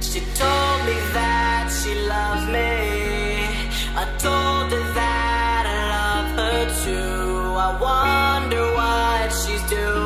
She told me that she loves me. I told her that I love her too. I wonder what she's doing.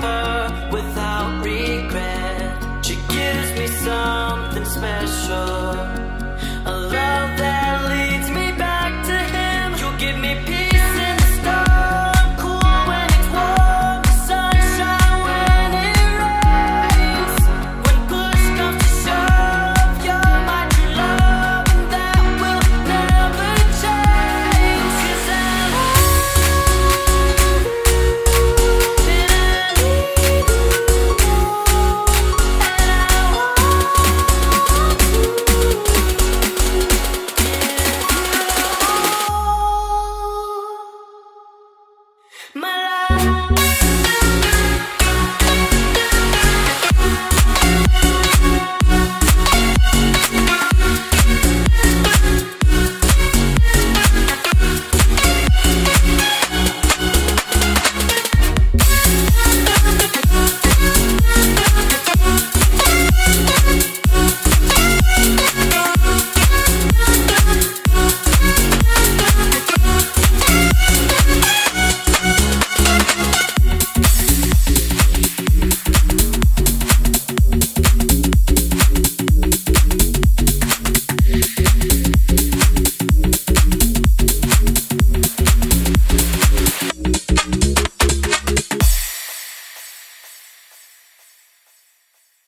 Her without regret. She gives me something special.